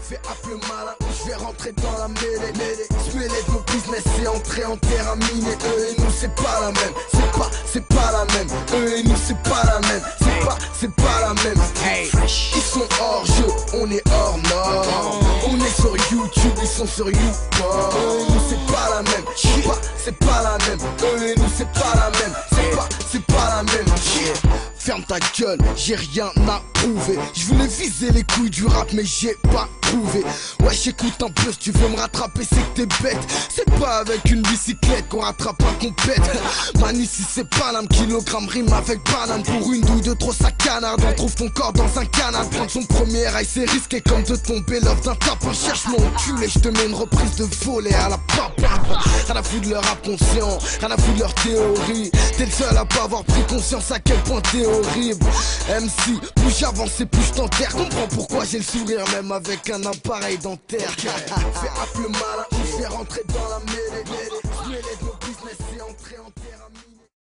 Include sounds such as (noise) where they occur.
Fais appeler malin ou je vais rentrer dans la mêlée. Je mêler de mon business et entrer en terre à miner. Eux et nous c'est pas la même. C'est pas, c'est pas la même. Eux et nous c'est pas la même. C'est pas, c'est pas la même. Hey. Ils sont hors jeu, on est hors norme. On est sur YouTube, ils sont sur YouTube. Eux et nous c'est pas la même. C'est pas, c'est pas la même. Eux et nous c'est pas la même. C'est pas, c'est pas la même. Ferme ta gueule, j'ai rien à prouver. Je voulais viser les couilles du rap, mais j'ai pas Ouais, j'écoute un peu, si tu veux me rattraper, c'est que t'es bête. C'est pas avec une bicyclette qu'on rattrape un compète. (laughs) Man, ici c'est Paname, kilogramme rime avec banane. Pour une douille de trop, sa canarde. On trouve ton corps dans un canard. Prendre son premier rail, c'est risqué comme de tomber l'offre d'un tapin. Cherche mon cul et je te mets une reprise de volet à la papa. Rien à foutre de leur rap conscient, rien à foutre de leur théorie. T'es le seul à pas avoir pris conscience à quel point t'es horrible. MC, plus j'avance et plus je t'enterre. Comprends pourquoi j'ai le sourire même avec un un appareil dentaire. Okay. (laughs) Fais un peu malin ou fais rentrer dans la mêlée. Mêlée de nos business et en